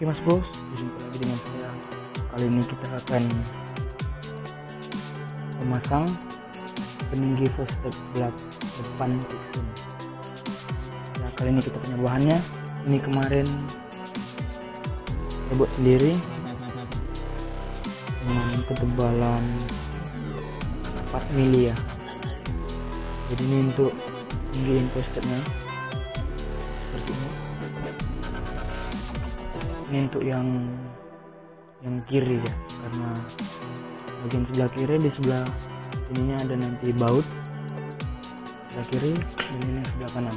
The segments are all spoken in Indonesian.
Oke mas bos, berjumpa lagi dengan saya. Kali ini kita akan memasang peninggi step belak depan piston. Nah kali ini kita punya bahannya. Ini kemarin saya buat sendiri dengan ketebalan 4 mili ya. Jadi ini untuk tinggi stepnya seperti ini ini untuk yang yang kiri ya. Karena bagian sebelah kiri di sebelah ininya ada nanti baut. Sebelah kiri dan ini sebelah kanan.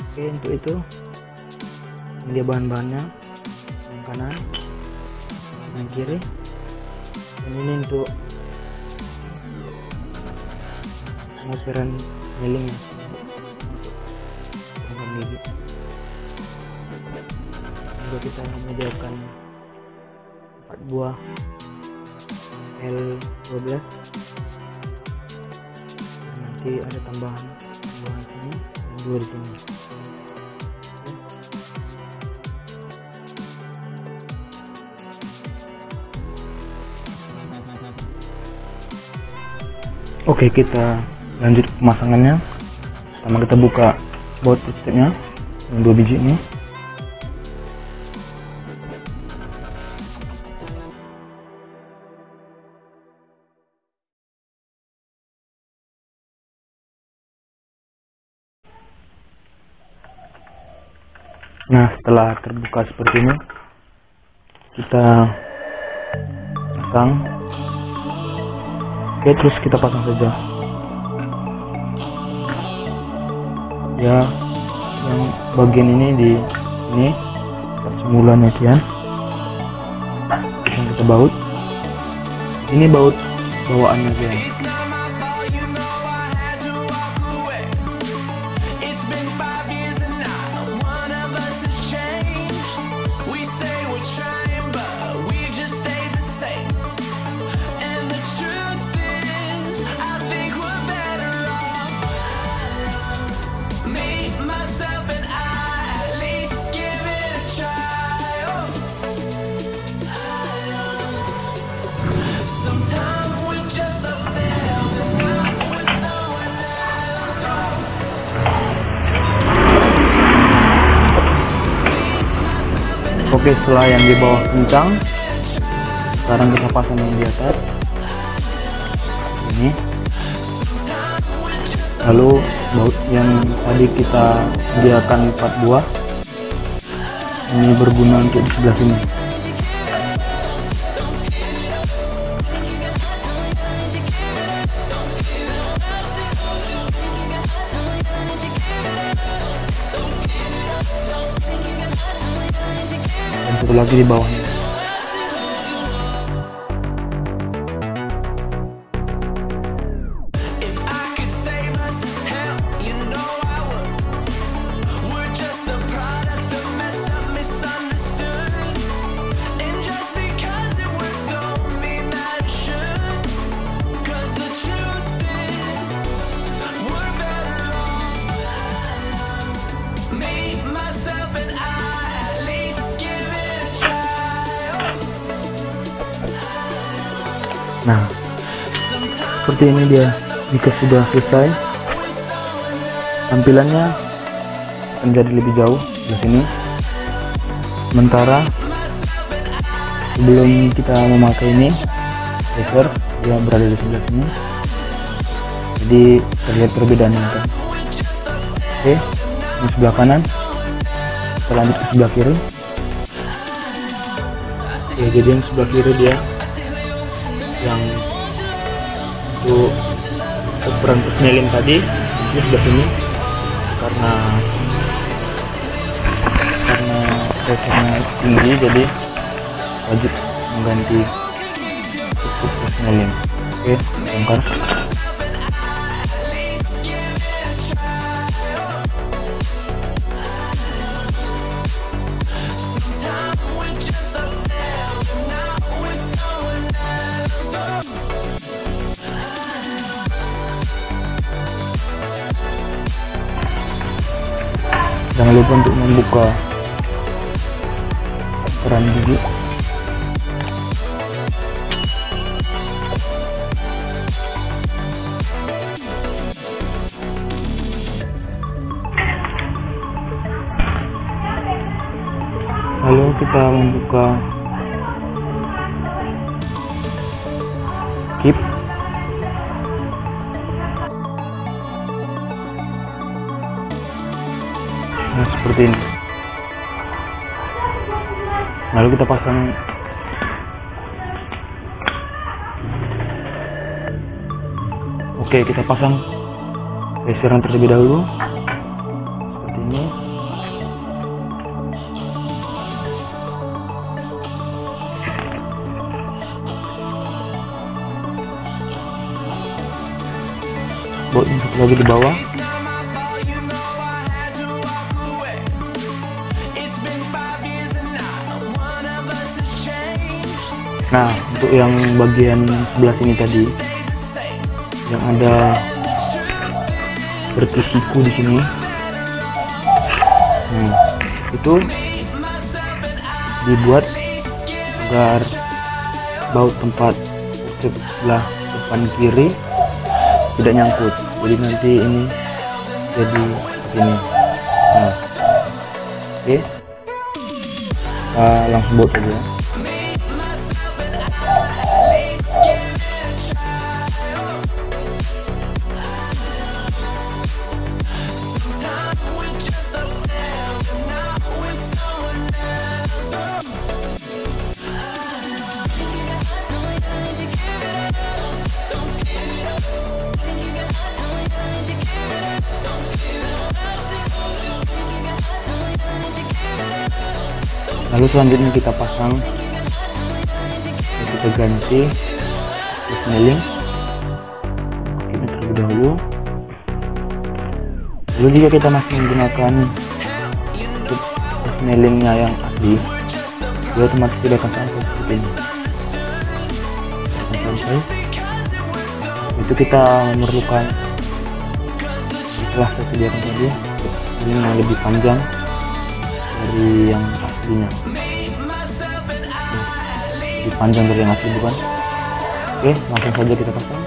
Oke untuk itu ini dia bahan-bahannya. Yang kanan yang kiri. Dan ini untuk pengoperan milingnya untuk gigi juga kita menyediakan 4 buah L12 dan nanti ada tambahan tambahan sini dan dua di sini. Oke kita lanjut pemasangannya. Pertama kita buka baut listrik yang dua biji ini nah setelah terbuka seperti ini kita pasang. Oke terus kita pasang saja. Ya yang bagian ini di ini semulanya kian. Yang kita baut. Ini baut bawaannya kian Oke setelah yang di bawah kencang sekarang kita pasang yang di atas. Ini. Lalu baut yang tadi kita sediakan 4 buah ini berguna untuk di sebelah sini dan lagi di bawahnya Nah, seperti ini dia jika sudah selesai. Tampilannya menjadi lebih jauh di sini. Sementara sebelum kita memakai ini, laser dia berada di sebelah sini. Jadi terlihat perbedaannya kan. Oke, ini sebelah kanan. Kita lanjut ke sebelah kiri. Ya, jadi yang sebelah kiri dia yang untuk ukuran persnelin tadi ini sudah sini. Karena karena pressure tinggi jadi wajib mengganti untuk persnelin oke bongkar jangan lupa untuk membuka peran gigi lalu kita membuka keep seperti ini. Lalu kita pasang oke kita pasang laseran terlebih dahulu. Seperti ini. Yang satu lagi di bawah nah untuk yang bagian sebelah sini tadi yang ada berkisiku di sini. Nah itu dibuat agar baut tempat sebelah depan kiri tidak nyangkut. Jadi nanti ini jadi ini. Nah oke. Kita langsung buat saja lalu selanjutnya kita pasang. Kita ganti. Snelling ini terlebih dahulu. Lalu jika kita masih menggunakan snellingnya yang asli dia otomatis tidak akan sampai seperti ini sampai. Itu kita memerlukan setelah saya sediakan tadi ini yang lebih panjang dari yang aslinya lebih panjang dari yang asli bukan? Oke langsung saja kita pasang